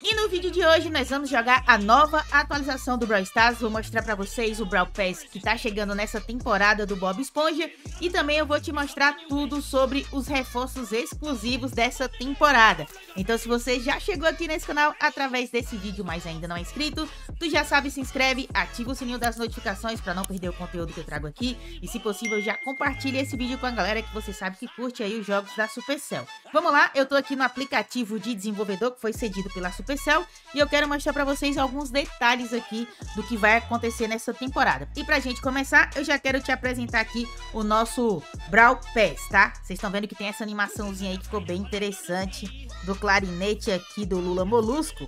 E no vídeo de hoje nós vamos jogar a nova atualização do Brawl Stars, vou mostrar pra vocês o Brawl Pass que tá chegando nessa temporada do Bob Esponja e também eu vou te mostrar tudo sobre os reforços exclusivos dessa temporada. Então se você já chegou aqui nesse canal através desse vídeo, mas ainda não é inscrito, tu já sabe, se inscreve, ativa o sininho das notificações pra não perder o conteúdo que eu trago aqui e se possível já compartilhe esse vídeo com a galera que você sabe que curte aí os jogos da Supercell. Vamos lá, eu tô aqui no aplicativo de desenvolvedor que foi cedido pela Supercell E eu quero mostrar para vocês alguns detalhes aqui do que vai acontecer nessa temporada. E pra gente começar, eu já quero te apresentar aqui o nosso Brawl Pass, tá? Vocês estão vendo que tem essa animaçãozinha aí que ficou bem interessante do clarinete aqui do Lula Molusco.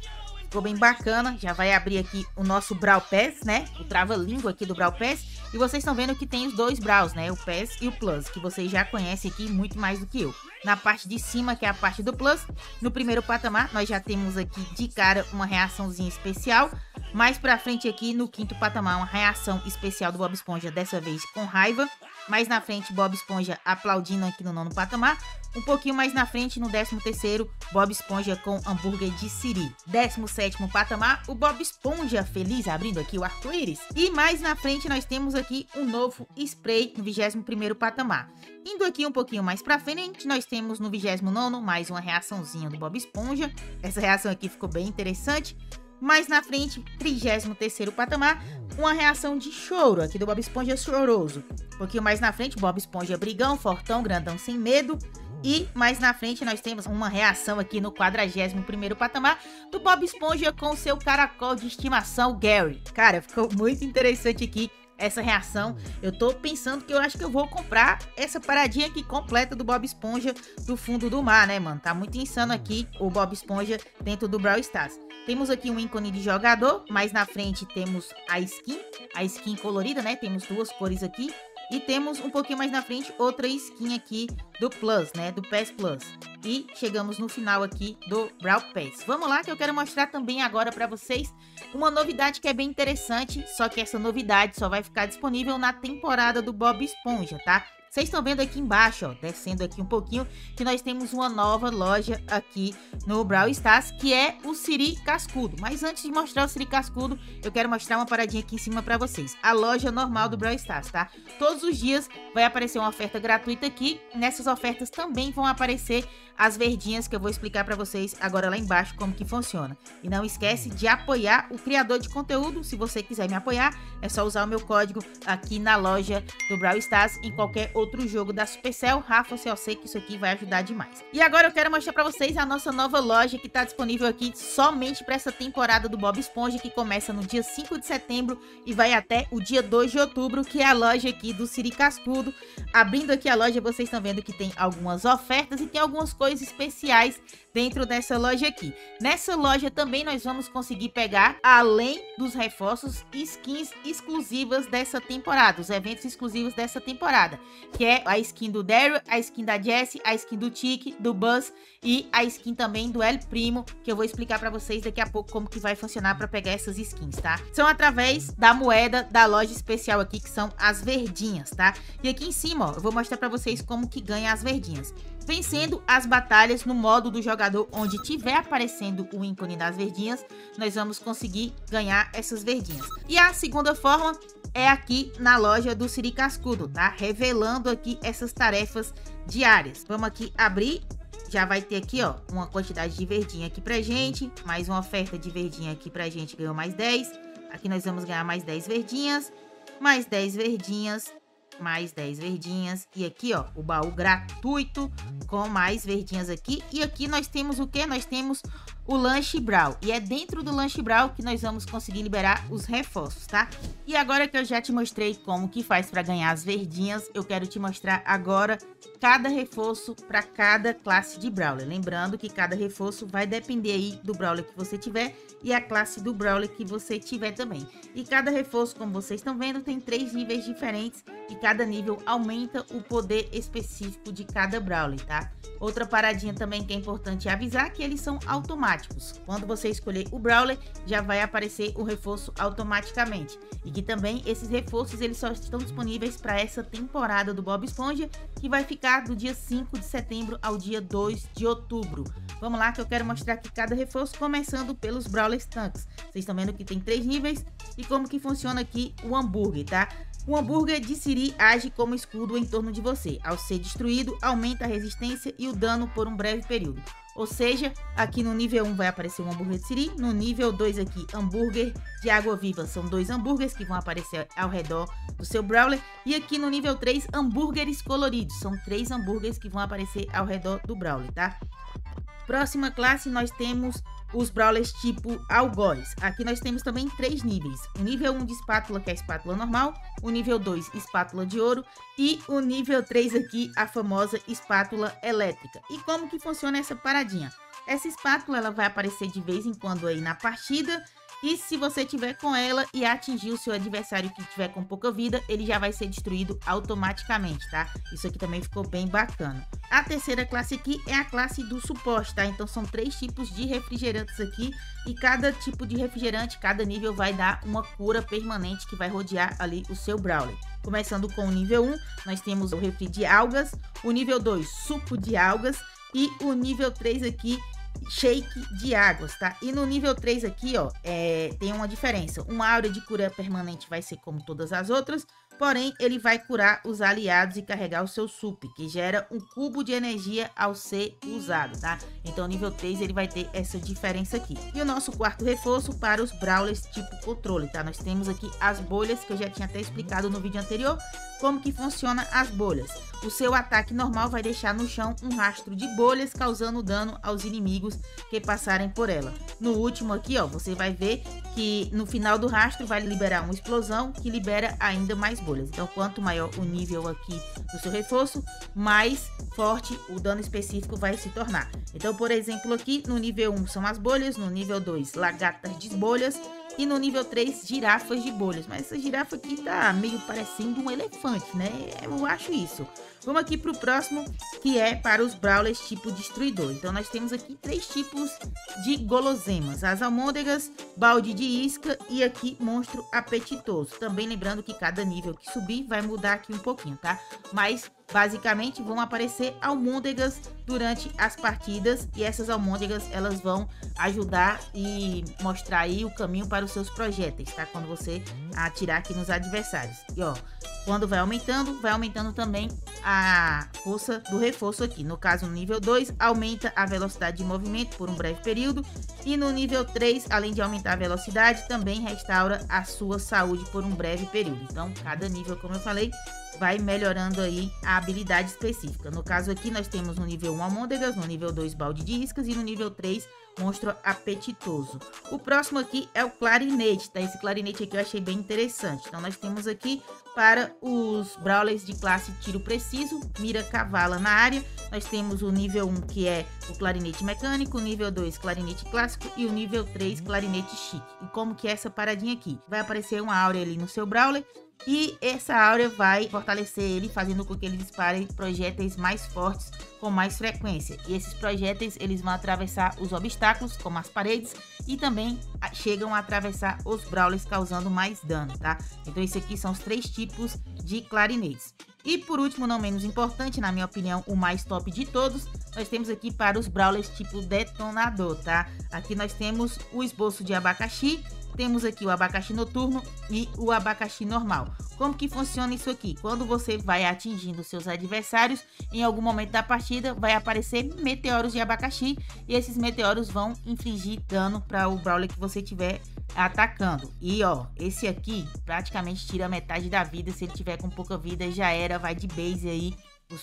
Ficou bem bacana, já vai abrir aqui o nosso Brawl Pass, né? O trava-língua aqui do Brawl Pass. E vocês estão vendo que tem os dois Brawls, né? O Pass e o Plus, que vocês já conhecem aqui muito mais do que eu na parte de cima, que é a parte do Plus. No primeiro patamar, nós já temos aqui de cara uma reaçãozinha especial. Mais pra frente aqui, no quinto patamar, uma reação especial do Bob Esponja, dessa vez com raiva. Mais na frente, Bob Esponja aplaudindo aqui no nono patamar. Um pouquinho mais na frente, no 13 terceiro, Bob Esponja com hambúrguer de siri. 17 patamar, o Bob Esponja feliz, abrindo aqui o arco-íris. E mais na frente, nós temos aqui um novo spray no 21 primeiro patamar. Indo aqui um pouquinho mais pra frente, nós temos no 29 mais uma reaçãozinha do Bob Esponja. Essa reação aqui ficou bem interessante. Mais na frente, 33º patamar, uma reação de choro aqui do Bob Esponja choroso. Um pouquinho mais na frente, Bob Esponja brigão, fortão, grandão, sem medo. E mais na frente nós temos uma reação aqui no 41º patamar do Bob Esponja com seu caracol de estimação, Gary. Cara, ficou muito interessante aqui essa reação. Eu tô pensando que eu acho que eu vou comprar essa paradinha aqui completa do Bob Esponja do fundo do mar, né, mano? Tá muito insano aqui o Bob Esponja dentro do Brawl Stars. Temos aqui um ícone de jogador, mais na frente temos a skin, a skin colorida, né? Temos duas cores aqui. E temos um pouquinho mais na frente outra skin aqui do Plus, né? Do PES Plus. E chegamos no final aqui do Brawl Pass. Vamos lá que eu quero mostrar também agora para vocês uma novidade que é bem interessante. Só que essa novidade só vai ficar disponível na temporada do Bob Esponja, tá? Vocês estão vendo aqui embaixo, ó, descendo aqui um pouquinho, que nós temos uma nova loja aqui no Brawl Stars, que é o Siri Cascudo. Mas antes de mostrar o Siri Cascudo, eu quero mostrar uma paradinha aqui em cima para vocês. A loja normal do Brawl Stars, tá? Todos os dias vai aparecer uma oferta gratuita aqui. Nessas ofertas também vão aparecer as verdinhas que eu vou explicar para vocês agora lá embaixo como que funciona. E não esquece de apoiar o criador de conteúdo. Se você quiser me apoiar, é só usar o meu código aqui na loja do Brawl Stars em qualquer outro jogo da Supercell. Rafa, se eu sei que isso aqui vai ajudar demais. E agora eu quero mostrar para vocês a nossa nova loja que está disponível aqui somente para essa temporada do Bob Esponja que começa no dia 5 de setembro e vai até o dia 2 de outubro, que é a loja aqui do Siri Cascudo. Abrindo aqui a loja, vocês estão vendo que tem algumas ofertas e tem algumas coisas especiais dentro dessa loja aqui. Nessa loja também nós vamos conseguir pegar, além dos reforços, skins exclusivas dessa temporada, os eventos exclusivos dessa temporada, que é a skin do Daryl, a skin da Jessie, a skin do Tiki, do Buzz e a skin também do El Primo, que eu vou explicar para vocês daqui a pouco como que vai funcionar para pegar essas skins, tá? São através da moeda da loja especial aqui, que são as verdinhas, tá? E aqui em cima, ó, eu vou mostrar para vocês como que ganha as verdinhas vencendo as batalhas no modo do jogador onde tiver aparecendo o ícone das verdinhas, nós vamos conseguir ganhar essas verdinhas. E a segunda forma é aqui na loja do Siri Cascudo, tá? Revelando aqui essas tarefas diárias. Vamos aqui abrir já vai ter aqui, ó, uma quantidade de verdinha aqui pra gente, mais uma oferta de verdinha aqui pra gente, ganhou mais 10. Aqui nós vamos ganhar mais 10 verdinhas, mais 10 verdinhas, mais 10 verdinhas. E aqui, ó, o baú gratuito com mais verdinhas aqui. E aqui nós temos o que? Nós temos o lanche Brawl. E é dentro do lanche Brawl que nós vamos conseguir liberar os reforços, tá? E agora que eu já te mostrei como que faz para ganhar as verdinhas, eu quero te mostrar agora cada reforço para cada classe de Brawler. Lembrando que cada reforço vai depender aí do Brawler que você tiver e a classe do Brawler que você tiver também. E cada reforço, como vocês estão vendo, tem três níveis diferentes e cada nível aumenta o poder específico de cada Brawler, tá? Outra paradinha também que é importante avisar que eles são automáticos automáticos. Quando você escolher o Brawler, já vai aparecer o reforço automaticamente. E que também esses reforços eles só estão disponíveis para essa temporada do Bob Esponja, que vai ficar do dia 5 de setembro ao dia 2 de outubro. Vamos lá que eu quero mostrar aqui cada reforço, começando pelos Brawler Tanks. Vocês estão vendo que tem três níveis e como que funciona aqui o hambúrguer, tá? O hambúrguer de Siri age como escudo em torno de você. Ao ser destruído, aumenta a resistência e o dano por um breve período. Ou seja, aqui no nível 1 vai aparecer um hambúrguer de Siri, no nível 2 aqui, hambúrguer de água viva. São dois hambúrgueres que vão aparecer ao redor do seu Brawler. E aqui no nível 3, hambúrgueres coloridos. São três hambúrgueres que vão aparecer ao redor do Brawler, tá? Próxima classe, nós temos os brawlers tipo algoz. Aqui nós temos também três níveis. O nível 1 de espátula, que é a espátula normal. O nível 2, espátula de ouro. E o nível 3 aqui, a famosa espátula elétrica. E como que funciona essa paradinha? Essa espátula ela vai aparecer de vez em quando aí na partida e se você tiver com ela e atingir o seu adversário que tiver com pouca vida, ele já vai ser destruído automaticamente, tá? Isso aqui também ficou bem bacana. A terceira classe aqui é a classe do suporte, tá? Então são três tipos de refrigerantes aqui e cada tipo de refrigerante, cada nível vai dar uma cura permanente que vai rodear ali o seu Brawler. Começando com o nível 1, nós temos o refri de algas, o nível 2, suco de algas e o nível 3 aqui shake de águas, tá? E no nível 3 aqui, ó, é, tem uma diferença. Uma aura de cura permanente vai ser como todas as outras, porém ele vai curar os aliados e carregar o seu sup, que gera um cubo de energia ao ser usado, tá? Então nível 3 ele vai ter essa diferença aqui. E o nosso quarto reforço para os Brawlers tipo controle, tá? Nós temos aqui as bolhas, que eu já tinha até explicado no vídeo anterior, como que funciona as bolhas. O seu ataque normal vai deixar no chão um rastro de bolhas, causando dano aos inimigos que passarem por ela. No último aqui, ó, você vai ver que no final do rastro vai liberar uma explosão que libera ainda mais bolhas. Então, quanto maior o nível aqui do seu reforço, mais forte o dano específico vai se tornar. Então, por exemplo, aqui no nível 1 são as bolhas, no nível 2 lagartas de bolhas e no nível 3 girafas de bolhas. Mas essa girafa aqui tá meio parecendo um elefante, né? Eu acho isso. Vamos aqui para o próximo, que é para os Brawlers tipo Destruidor. Então, nós temos aqui três tipos de golosemas. As almôndegas, balde de isca e aqui monstro apetitoso. Também lembrando que cada nível que subir vai mudar aqui um pouquinho, tá? Mas Basicamente, vão aparecer almôndegas durante as partidas e essas almôndegas elas vão ajudar e mostrar aí o caminho para os seus projéteis, tá? Quando você atirar aqui nos adversários. E ó, quando vai aumentando, vai aumentando também a força do reforço aqui. No caso, no nível 2, aumenta a velocidade de movimento por um breve período. E no nível 3, além de aumentar a velocidade, também restaura a sua saúde por um breve período. Então, cada nível, como eu falei, vai melhorando aí a habilidade específica. No caso aqui, nós temos no nível 1 almôndegas, no nível 2 balde de iscas e no nível 3 monstro apetitoso. O próximo aqui é o clarinete, tá? Esse clarinete aqui eu achei bem interessante. Então, nós temos aqui para os brawlers de classe tiro preciso, mira cavala na área. Nós temos o nível 1, que é o clarinete mecânico, o nível 2, clarinete clássico e o nível 3, clarinete chique. E como que é essa paradinha aqui? Vai aparecer uma áurea ali no seu brawler e essa áurea vai fortalecer ele, fazendo com que ele dispare projéteis mais fortes com mais frequência. E esses projéteis eles vão atravessar os obstáculos, como as paredes, e também chegam a atravessar os brawlers, causando mais dano, tá? Então, esses aqui são os três tipos de clarinetes. E por último, não menos importante, na minha opinião, o mais top de todos, nós temos aqui para os brawlers tipo detonador, tá? Aqui nós temos o esboço de abacaxi, temos aqui o abacaxi noturno e o abacaxi normal. Como que funciona isso aqui? Quando você vai atingindo seus adversários, em algum momento da partida vai aparecer meteoros de abacaxi e esses meteoros vão infligir dano para o brawler que você tiver atacando. E ó, esse aqui praticamente tira metade da vida, se ele tiver com pouca vida já era, vai de base aí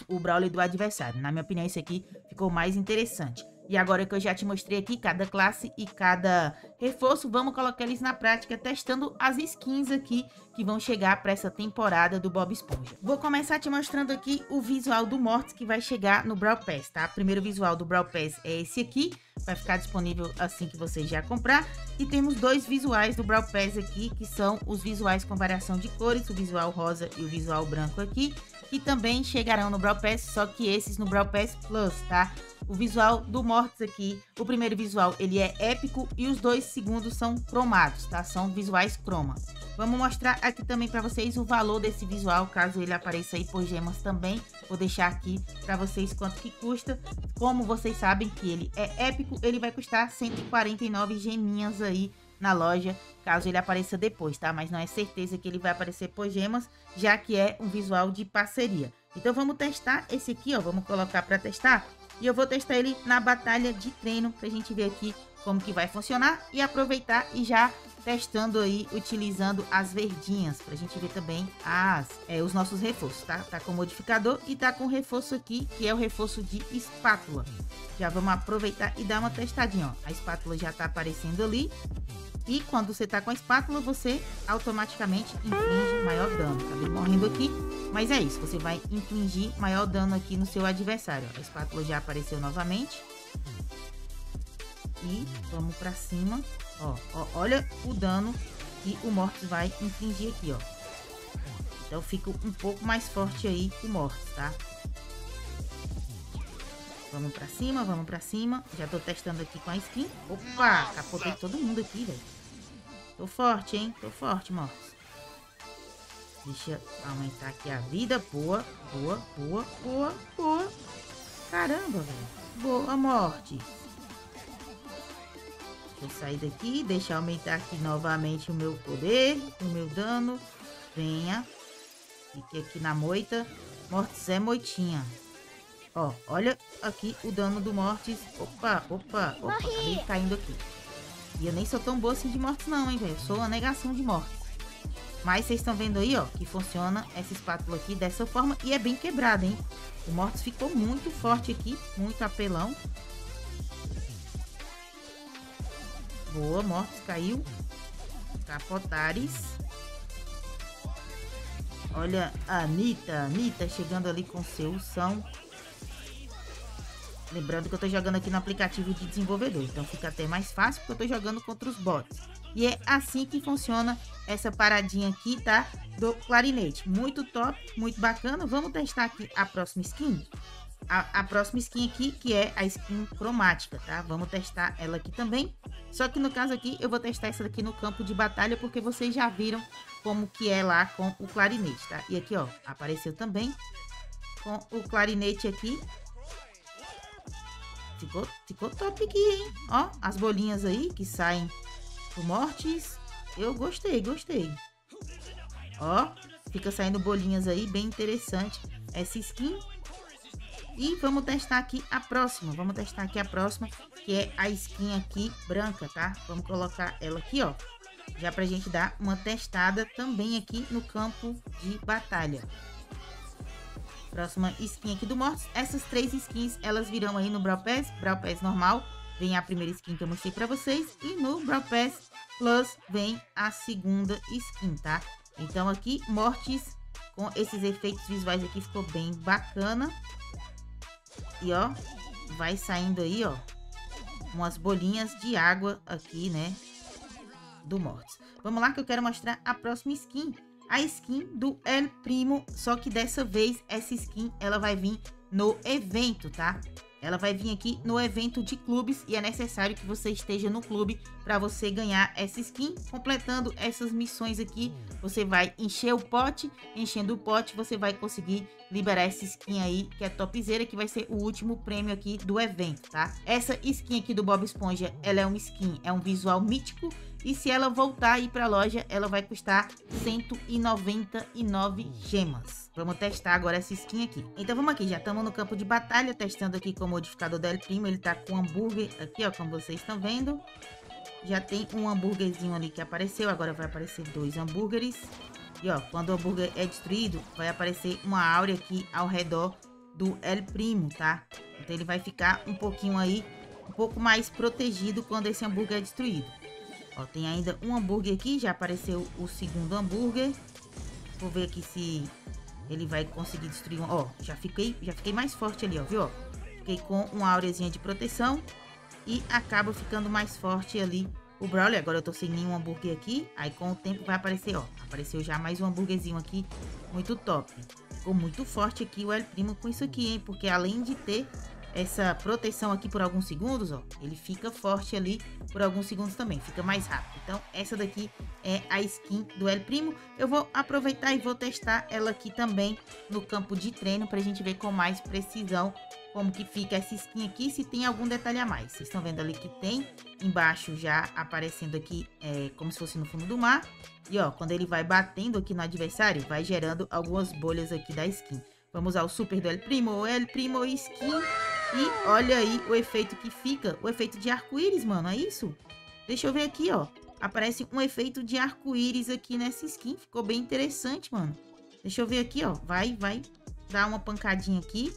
o, o brawler do adversário. Na minha opinião, esse aqui ficou mais interessante. E agora que eu já te mostrei aqui cada classe e cada reforço, vamos colocar eles na prática testando as skins aqui que vão chegar para essa temporada do Bob Esponja. Vou começar te mostrando aqui o visual do Mortis que vai chegar no Brawl Pass, tá? O primeiro visual do Brawl Pass é esse aqui, vai ficar disponível assim que você já comprar. E temos dois visuais do Brawl Pass aqui, que são os visuais com variação de cores, o visual rosa e o visual branco aqui. Que também chegarão no Brawl Pass, só que esses no Brawl Pass Plus, tá? O visual do Mortis aqui, o primeiro visual, ele é épico e os dois segundos são cromados, tá? São visuais croma. Vamos mostrar aqui também para vocês o valor desse visual, caso ele apareça aí por gemas também. Vou deixar aqui para vocês quanto que custa. Como vocês sabem que ele é épico, ele vai custar 149 geminhas aí na loja, caso ele apareça depois, tá? Mas não é certeza que ele vai aparecer por gemas, já que é um visual de parceria. Então vamos testar esse aqui, ó, vamos colocar para testar. E eu vou testar ele na batalha de treino, pra gente ver aqui como que vai funcionar e aproveitar e já testando aí, utilizando as verdinhas, pra gente ver também as, é, os nossos reforços, tá? Tá com modificador e tá com reforço aqui, que é o reforço de espátula. Já vamos aproveitar e dar uma testadinha, ó. A espátula já tá aparecendo ali, e quando você tá com a espátula, você automaticamente inflige maior dano. Acabei morrendo aqui, mas é isso. Você vai infligir maior dano aqui no seu adversário. A espátula já apareceu novamente. E vamos pra cima. Ó, ó, olha o dano que o Mortis vai infligir aqui, ó. Então fica um pouco mais forte aí o Mortis, tá? Vamos pra cima, vamos pra cima. Já tô testando aqui com a skin. Opa, capotei todo mundo aqui, velho. Tô forte, hein? Tô forte, Mortis. Deixa aumentar aqui a vida. Boa, boa, boa, boa, boa. Caramba, velho. Boa, morte. Deixa eu sair daqui. Deixa eu aumentar aqui novamente o meu poder. O meu dano. Venha. Fique aqui na moita. Mortis é moitinha. Ó, olha aqui o dano do Mortis. Opa, opa, opa. Acabei caindo aqui. E eu nem sou tão boa assim de mortes não, hein, velho. Sou uma negação de mortes. Mas vocês estão vendo aí, ó, que funciona essa espátula aqui dessa forma e é bem quebrada, hein? O Mortis ficou muito forte aqui, muito apelão. Boa, Mortis caiu. Capotares. Olha a Anitta, Anitta chegando ali com seu são. Lembrando que eu estou jogando aqui no aplicativo de desenvolvedor, então fica até mais fácil porque eu estou jogando contra os bots. E é assim que funciona essa paradinha aqui, tá? Do clarinete. Muito top, muito bacana. Vamos testar aqui a próxima skin. A, a, próxima skin aqui, que é a skin cromática, tá? Vamos testar ela aqui também. Só que no caso aqui, eu vou testar essa daqui no campo de batalha, porque vocês já viram como que é lá com o clarinete, tá? E aqui, ó, apareceu também com o clarinete aqui. Ficou, ficou top aqui, hein? Ó, as bolinhas aí que saem do Mortis. Eu gostei, gostei. Ó, fica saindo bolinhas aí, bem interessante essa skin. E vamos testar aqui a próxima. Vamos testar aqui a próxima, que é a skin aqui branca, tá? Vamos colocar ela aqui, ó. Já pra gente dar uma testada também aqui no campo de batalha. Próxima skin aqui do Mortis. Essas três skins, elas virão aí no Brawl Pass. Brawl Pass normal, vem a primeira skin que eu mostrei pra vocês. E no Brawl Pass Plus vem a segunda skin, tá? Então aqui, Mortis com esses efeitos visuais aqui ficou bem bacana. E ó, vai saindo aí, ó, umas bolinhas de água aqui, né, do Mortis. Vamos lá que eu quero mostrar a próxima skin a skin do El Primo, só que dessa vez essa skin ela vai vir no evento, tá? Ela vai vir aqui no evento de clubes e é necessário que você esteja no clube para você ganhar essa skin. Completando essas missões aqui, você vai encher o pote, enchendo o pote você vai conseguir liberar essa skin aí, que é topzera, que vai ser o último prêmio aqui do evento, tá? Essa skin aqui do Bob Esponja, ela é uma skin, é um visual mítico e se ela voltar aí para a loja, ela vai custar 199 gemas. Vamos testar agora essa skin aqui. Então vamos aqui, já estamos no campo de batalha, testando aqui com o modificador da El Primo. Ele tá com hambúrguer aqui, ó, como vocês estão vendo. Já tem um hambúrguerzinho ali que apareceu, agora vai aparecer dois hambúrgueres. E ó, quando o hambúrguer é destruído, vai aparecer uma áurea aqui ao redor do El Primo, tá? Então ele vai ficar um pouquinho aí, um pouco mais protegido quando esse hambúrguer é destruído. Ó, tem ainda um hambúrguer aqui, já apareceu o segundo hambúrguer. Vou ver aqui se ele vai conseguir destruir um... Ó, já fiquei, já fiquei mais forte ali, ó, viu? Fiquei com uma aurezinha de proteção e acaba ficando mais forte ali o Brawler. Agora eu tô sem nenhum hambúrguer aqui. Aí com o tempo vai aparecer, ó. Apareceu já mais um hambúrguerzinho aqui. Muito top. Ficou muito forte aqui o El Primo com isso aqui, hein? Porque além de ter essa proteção aqui por alguns segundos, ó, ele fica forte ali por alguns segundos também, fica mais rápido. Então, essa daqui é a skin do El Primo. Eu vou aproveitar e vou testar ela aqui também no campo de treino pra gente ver com mais precisão como que fica essa skin aqui, se tem algum detalhe a mais. Vocês estão vendo ali que tem embaixo já aparecendo aqui é, como se fosse no fundo do mar. E ó, quando ele vai batendo aqui no adversário, vai gerando algumas bolhas aqui da skin. Vamos usar o super do El Primo, El Primo Skin. E olha aí o efeito que fica, o efeito de arco-íris, mano, é isso? Deixa eu ver aqui, ó. Aparece um efeito de arco-íris aqui nessa skin, ficou bem interessante, mano. Deixa eu ver aqui, ó. Vai, vai dar uma pancadinha aqui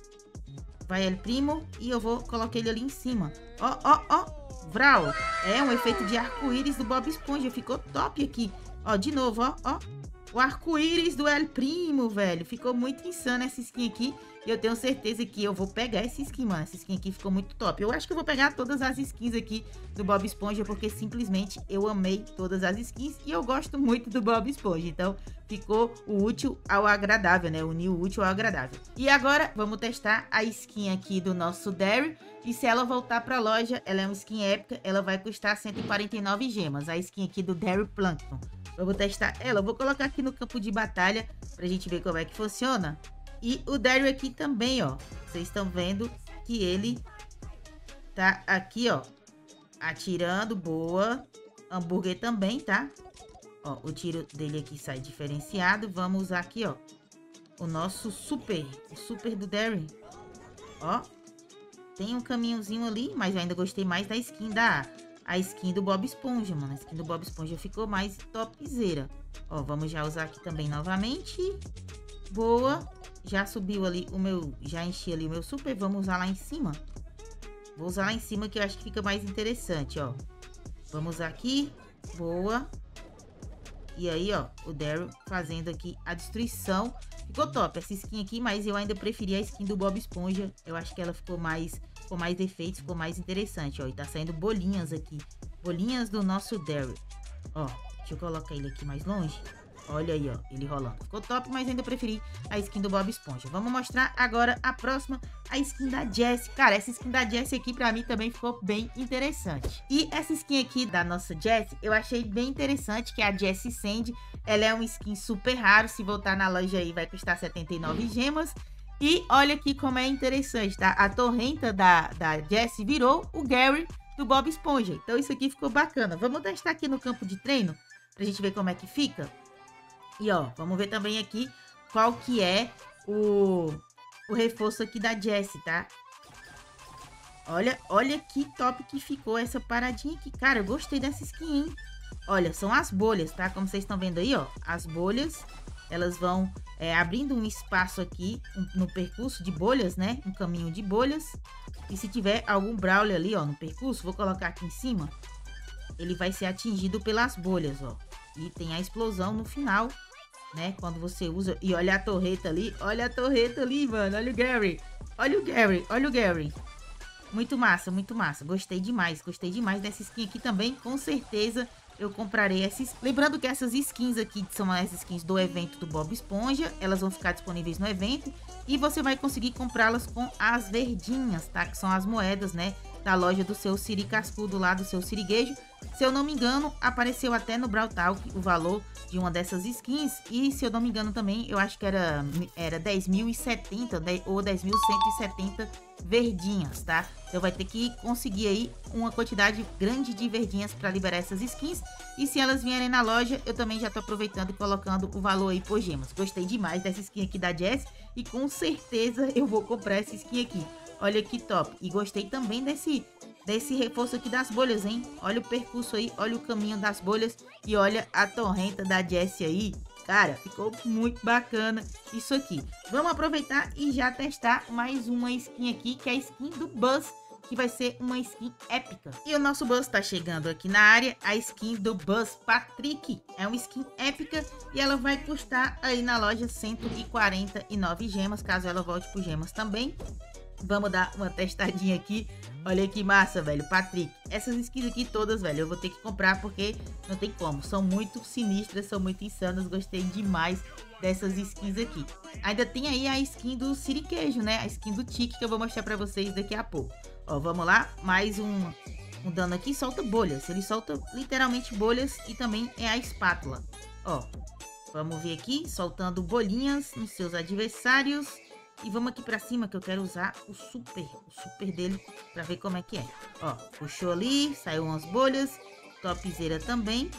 vai El Primo e eu vou colocar ele ali em cima. Ó, ó, ó, Vral. É um efeito de arco-íris do Bob Esponja, ficou top aqui. Ó, de novo, ó, ó. O arco-íris do El Primo, velho. Ficou muito insano essa skin aqui. E eu tenho certeza que eu vou pegar essa skin, mano. Essa skin aqui ficou muito top. Eu acho que eu vou pegar todas as skins aqui do Bob Esponja, porque simplesmente eu amei todas as skins e eu gosto muito do Bob Esponja. Então, ficou o útil ao agradável, né? Unir o útil ao agradável. E agora, vamos testar a skin aqui do nosso Derry. E se ela voltar pra loja, ela é uma skin épica, ela vai custar 149 gemas. A skin aqui do Derry Plankton. Vamos testar ela. Eu vou colocar aqui no campo de batalha pra gente ver como é que funciona. E o Daryl aqui também, ó. Vocês estão vendo que ele tá aqui, ó. Atirando, boa. Hambúrguer também, tá? Ó, o tiro dele aqui sai diferenciado. Vamos usar aqui, ó. O nosso super. O super do Daryl. Ó. Tem um caminhozinho ali, mas eu ainda gostei mais da skin da... A skin do Bob Esponja, mano. A skin do Bob Esponja ficou mais topzera. Ó, vamos já usar aqui também novamente. Boa. Já subiu ali o meu... Já enchi ali o meu super. Vamos usar lá em cima. Vou usar lá em cima que eu acho que fica mais interessante, ó. Vamos aqui. Boa. E aí, ó, o Daryl fazendo aqui a destruição. Ficou top essa skin aqui, mas eu ainda preferi a skin do Bob Esponja. Eu acho que ela ficou mais, ficou mais defeitos, ficou mais interessante, ó. E tá saindo bolinhas aqui. Bolinhas do nosso Daryl. Ó, deixa eu colocar ele aqui mais longe. Olha aí, ó, ele rolando. Ficou top, mas ainda preferi a skin do Bob Esponja. Vamos mostrar agora a próxima, a skin da Jessie. Cara, essa skin da Jessie aqui pra mim também ficou bem interessante. E essa skin aqui da nossa Jessie, eu achei bem interessante, que é a Jessie Sand. Ela é uma skin super raro, se voltar na loja aí vai custar 79 gemas. E olha aqui como é interessante, tá? A torrenta da, da Jessie virou o Gary do Bob Esponja. Então isso aqui ficou bacana. Vamos testar aqui no campo de treino, pra gente ver como é que fica. E ó, vamos ver também aqui qual que é o, o reforço aqui da Jessie, tá? Olha, olha que top que ficou essa paradinha aqui. Cara, eu gostei dessa skin, hein? Olha, são as bolhas, tá? Como vocês estão vendo aí, ó. As bolhas, elas vão é, abrindo um espaço aqui um, no percurso de bolhas, né? Um caminho de bolhas. E se tiver algum Brawler ali, ó, no percurso, vou colocar aqui em cima. Ele vai ser atingido pelas bolhas, ó. E tem a explosão no final né? Quando você usa. E olha a torreta ali. Olha a torreta ali, mano. Olha o Gary. Olha o Gary. Olha o Gary. Muito massa, muito massa. Gostei demais. Gostei demais dessa skin aqui também. Com certeza eu comprarei essas. Lembrando que essas skins aqui são as skins do evento do Bob Esponja. Elas vão ficar disponíveis no evento. E você vai conseguir comprá-las com as verdinhas, tá? Que são as moedas, né? Da loja do seu Siri Cascudo lá, do seu Siriguejo. Se eu não me engano, apareceu até no Brawl Talk o valor de uma dessas skins. E se eu não me engano também, eu acho que era, era 10.070 ou 10.170 verdinhas, tá? Então vai ter que conseguir aí uma quantidade grande de verdinhas para liberar essas skins. E se elas vierem na loja, eu também já tô aproveitando e colocando o valor aí por gemas. Gostei demais dessa skin aqui da Jess e com certeza eu vou comprar essa skin aqui. Olha que top. E gostei também desse desse reforço aqui das bolhas, hein? Olha o percurso aí, olha o caminho das bolhas e olha a torrenta da Jessie aí. Cara, ficou muito bacana isso aqui. Vamos aproveitar e já testar mais uma skin aqui, que é a skin do Buzz, que vai ser uma skin épica. E o nosso Buzz tá chegando aqui na área, a skin do Buzz Patrick. É uma skin épica e ela vai custar aí na loja 149 gemas, caso ela volte por gemas também. Vamos dar uma testadinha aqui. Olha que massa, velho. Patrick, essas skins aqui todas, velho, eu vou ter que comprar porque não tem como. São muito sinistras, são muito insanas. Gostei demais dessas skins aqui. Ainda tem aí a skin do Siriquejo, né? A skin do Tique que eu vou mostrar pra vocês daqui a pouco. Ó, vamos lá. Mais um, um dano aqui. Solta bolhas. Ele solta literalmente bolhas e também é a espátula. Ó, vamos ver aqui. Soltando bolinhas nos seus adversários. E vamos aqui pra cima que eu quero usar o super, o super dele pra ver como é que é. Ó, puxou ali, saiu umas bolhas, topzera também.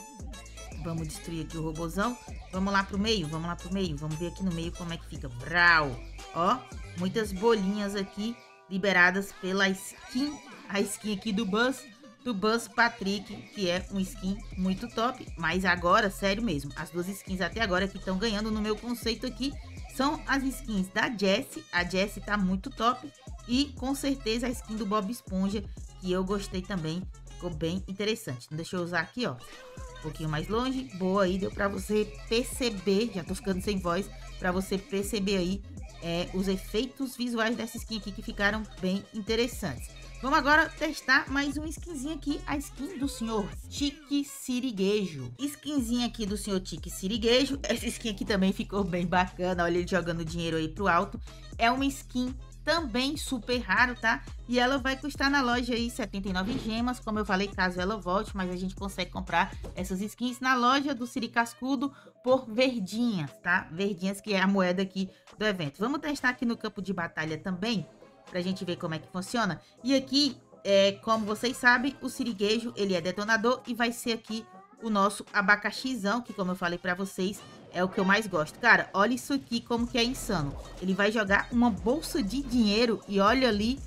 Vamos destruir aqui o robozão. Vamos lá pro meio, vamos lá pro meio. Vamos ver aqui no meio como é que fica. Brau! Ó, muitas bolinhas aqui liberadas pela skin. A skin aqui do Buzz, do Buzz Patrick, que é um skin muito top. Mas agora, sério mesmo, as duas skins até agora que estão ganhando no meu conceito aqui são as skins da Jessie. A Jessie tá muito top. E com certeza a skin do Bob Esponja, que eu gostei também. Ficou bem interessante. Então, deixa eu usar aqui, ó. Um pouquinho mais longe. Boa aí, deu pra você perceber. Já tô ficando sem voz. Pra você perceber aí é, os efeitos visuais dessa skin aqui que ficaram bem interessantes. Vamos agora testar mais uma skinzinha aqui, a skin do senhor Tique Siriguejo. Skinzinha aqui do senhor Tique Siriguejo. Essa skin aqui também ficou bem bacana, olha ele jogando dinheiro aí pro alto. É uma skin também super raro, tá? E ela vai custar na loja aí 79 gemas, como eu falei, caso ela volte, mas a gente consegue comprar essas skins na loja do Siri Cascudo por verdinhas, tá? Verdinhas que é a moeda aqui do evento. Vamos testar aqui no campo de batalha também pra gente ver como é que funciona. E aqui, é, como vocês sabem, o siriguejo, ele é detonador e vai ser aqui o nosso abacaxizão, que como eu falei pra vocês, é o que eu mais gosto. Cara, olha isso aqui como que é insano. Ele vai jogar uma bolsa de dinheiro e olha ali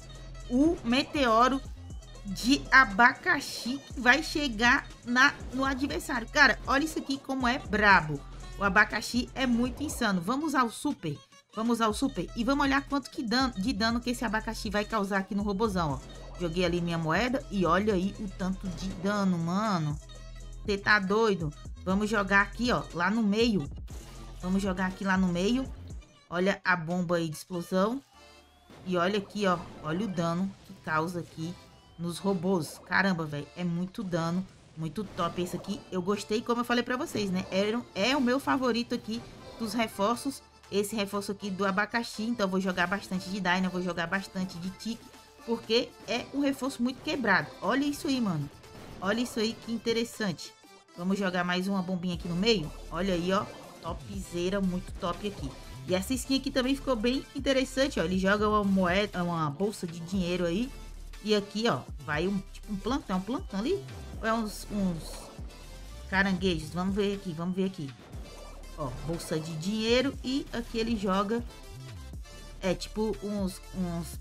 o meteoro de abacaxi que vai chegar na, no adversário. Cara, olha isso aqui como é brabo. O abacaxi é muito insano. Vamos usar o super. Vamos usar o super e vamos olhar quanto que dano, de dano que esse abacaxi vai causar aqui no robozão, ó. Joguei ali minha moeda e olha aí o tanto de dano, mano. Você tá doido? Vamos jogar aqui, ó, lá no meio. Vamos jogar aqui lá no meio. Olha a bomba aí de explosão. E olha aqui, ó, olha o dano que causa aqui nos robôs. Caramba, velho, é muito dano, muito top esse aqui. Eu gostei, como eu falei pra vocês, né? É o meu favorito aqui dos reforços esse reforço aqui do abacaxi. Então, vou jogar bastante de Dyna, vou jogar bastante de Tique, porque é um reforço muito quebrado. Olha isso aí, mano. Olha isso aí, que interessante. Vamos jogar mais uma bombinha aqui no meio. Olha aí, ó. Topzera, muito top aqui. E essa skin aqui também ficou bem interessante, ó. Ele joga uma moeda, uma bolsa de dinheiro aí. E aqui, ó, vai um, tipo um plantão, um plantão ali? Ou é uns, uns caranguejos? Vamos ver aqui, vamos ver aqui. Ó, bolsa de dinheiro e aqui ele joga é tipo uns, uns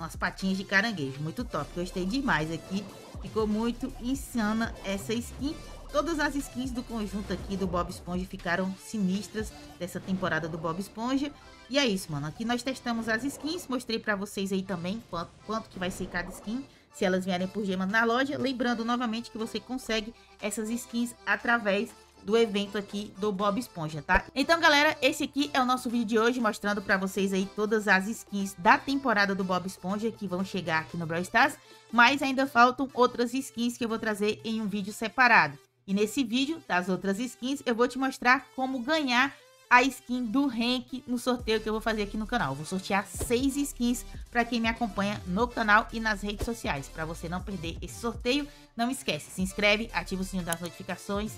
umas patinhas de caranguejo. Muito top, gostei demais aqui. Ficou muito insana essa skin. Todas as skins do conjunto aqui do Bob Esponja ficaram sinistras dessa temporada do Bob Esponja. E é isso, mano. Aqui nós testamos as skins, mostrei pra vocês aí também quanto, quanto que vai ser cada skin. Se elas vierem por gemas na loja. Lembrando novamente que você consegue essas skins através do evento aqui do Bob Esponja, tá? Então, galera, esse aqui é o nosso vídeo de hoje, mostrando pra vocês aí todas as skins da temporada do Bob Esponja que vão chegar aqui no Brawl Stars, mas ainda faltam outras skins que eu vou trazer em um vídeo separado. E nesse vídeo das outras skins, eu vou te mostrar como ganhar a skin do Rank no sorteio que eu vou fazer aqui no canal. vou sortear seis skins para quem me acompanha no canal e nas redes sociais. Para você não perder esse sorteio, não esquece, se inscreve, ativa o sininho das notificações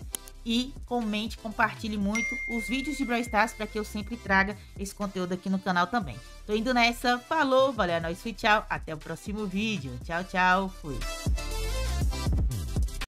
e comente, compartilhe muito os vídeos de Brawl Stars para que eu sempre traga esse conteúdo aqui no canal também. Tô indo nessa, falou, valeu, é nóis, fui, tchau, até o próximo vídeo. Tchau, tchau, fui.